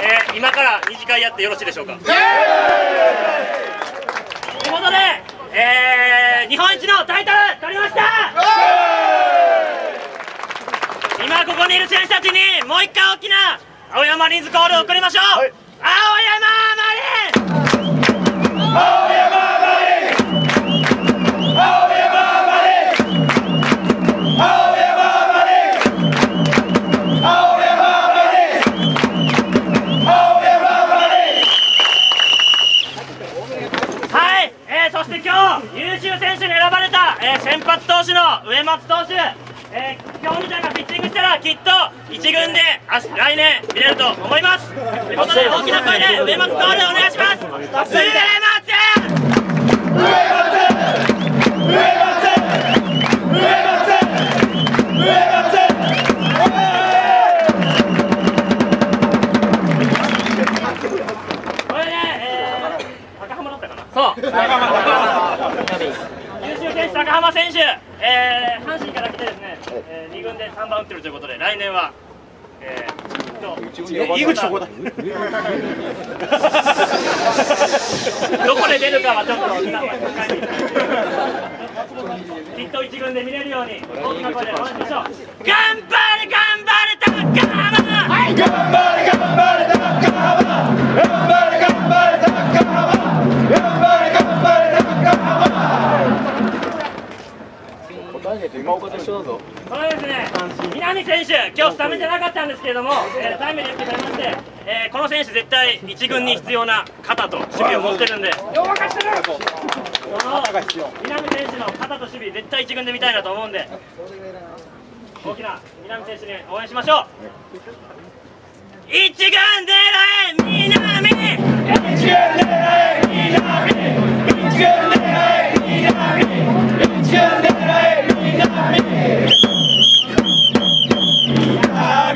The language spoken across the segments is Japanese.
えー、今から二次会やってよろしいでしょうか？ということで、えー、日本一のタイトル取りました！今ここにいる選手たちにもう一回大きな青山マリンズコールを送りましょう、はい、青山マリン青山先発投手の上松投手、えー、今日みたいなピッチングしたらきっと1軍で来年見れると思います。とい。うことで大きな声で上松コールお願いします。上松上松上松口そこだ。どこで出るかはちょっときっと一軍で見れるように大きな声で応援しましょう。そうですね。南選手今日スタメンじゃなかったんですけれども、えー、タイムで打ってくれまして、えー、この選手絶対一軍に必要な肩と守備を持ってるんで。この南選手の肩と守備絶対一軍で見たいなと思うんで。大きな南選手に応援しましょう。一軍狙え南！一軍狙え南！一軍狙え南！一軍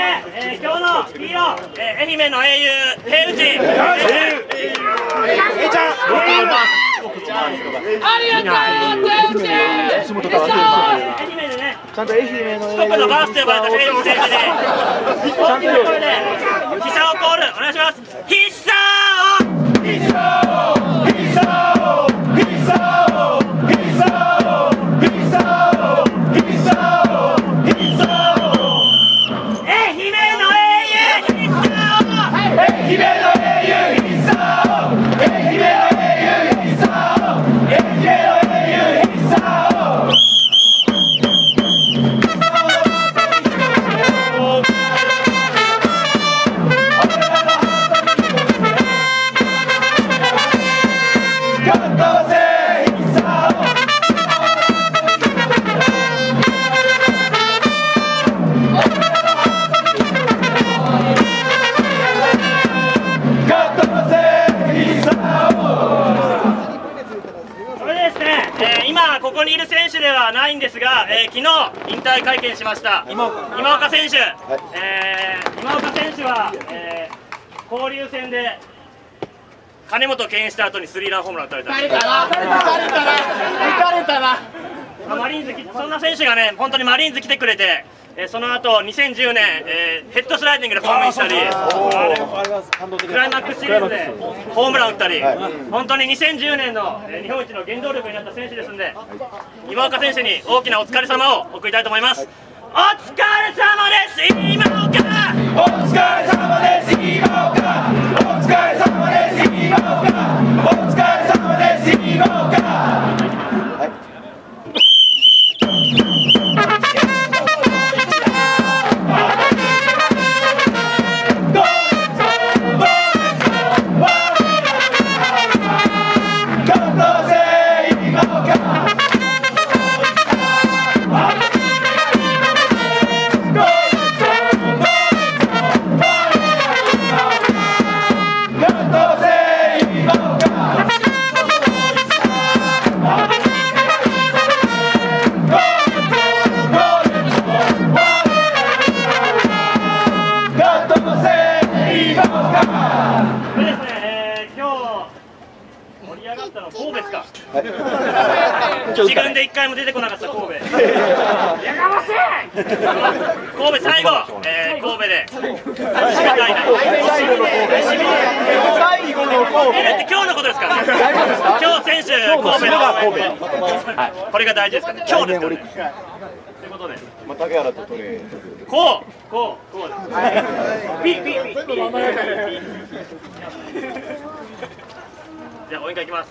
南風に乗せて愛媛の英雄平内平ちゃんありがとう手打ち愛媛でねちゃんと愛媛の四国のバースと呼ばれた平内選手で大きな声で必殺をコールお願いします。必殺退会見しました。今岡選手、はい、えー、今岡選手は、えー、交流戦で金本健した後にスリーランホームラン打たれた。打たれたな。打たれたな。打たれたな。マリーンズそんな選手がね本当にマリーンズ来てくれてえー、その後2010年、えー、ヘッドスライディングでホームインしたりクライマックスシリーズでホームラン打ったり、はい、本当に2010年の、えー、日本一の原動力になった選手ですので、はい、今岡選手に大きなお疲れ様を送りたいと思います、はい、お疲れ様です今岡!お疲れ様です今岡!お疲れ様です今岡!お疲れ様です今岡で一回も出てこなかった神戸。やかましい！神戸最後、えー、神戸で。締めたいな最後の神戸。えだって今日のことですか？らね今日選手神戸の応援これが大事ですからね？今日ですからねとい。う。ことでまあ竹原とトレーこう。こう。こう。ですピッピッピッピッじゃあ応援会いきます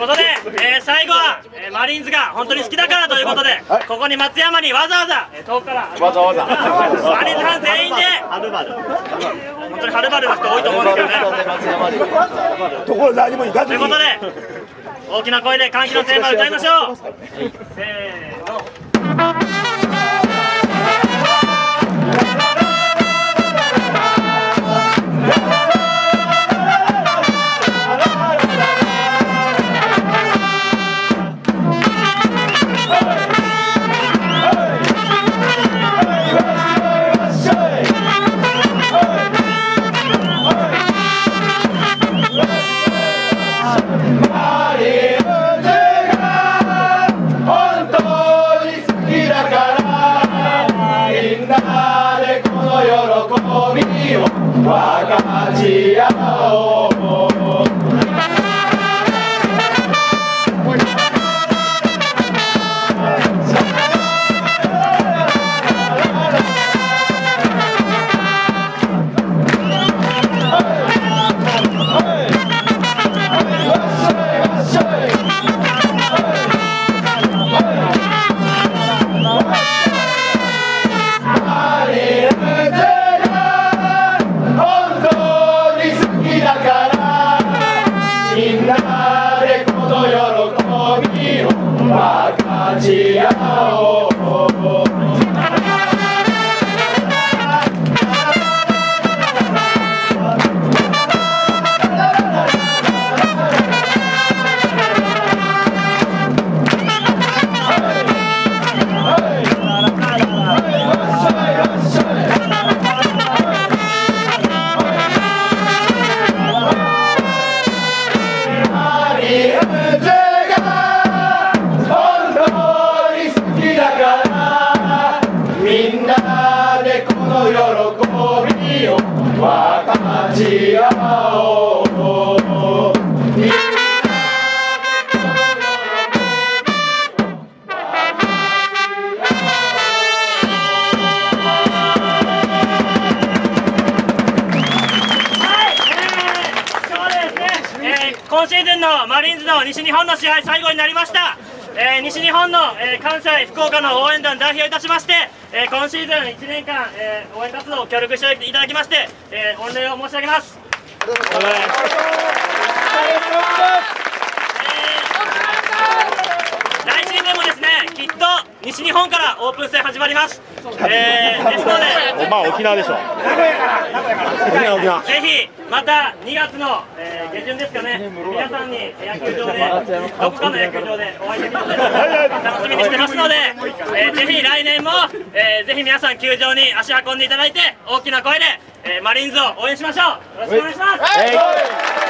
ことで、えー最後は、えーマリーンズが本当に好きだからということで、はい。ここに松山にわざわざ、えー遠くからわざわざ。マリーンズファン全員ではるばる本当にはるばるの人多いと思うんですけどね。ところ何も行かということで大きな声で歓喜のテーマを歌いましょう。せーの今、シーズンのマリーンズの西日本の試合最後になりました、えー西日本の、えー関西、福岡の応援団代表いたしまして、えー今シーズン1年間、えー応援活動を協力していただきまして、えー御礼を申し上げます。来シーズンもですね、きっと西日本からオープン戦始まります。えーですので、まあ沖縄でしょぜひまた2月の、えー下旬ですかね、皆さんに野球場で、どこかの野球場でお会いできるので、楽しみにしてますので、えーぜひ来年も、えーぜひ皆さん、球場に足運んでいただいて、大きな声で、えーマリーンズを応援しましょう。よろしくお願いします。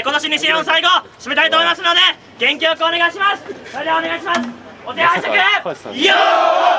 今年西日本最後、締めたいと思いますので、元気よくお願いします。それではお願いします。お手配職、よー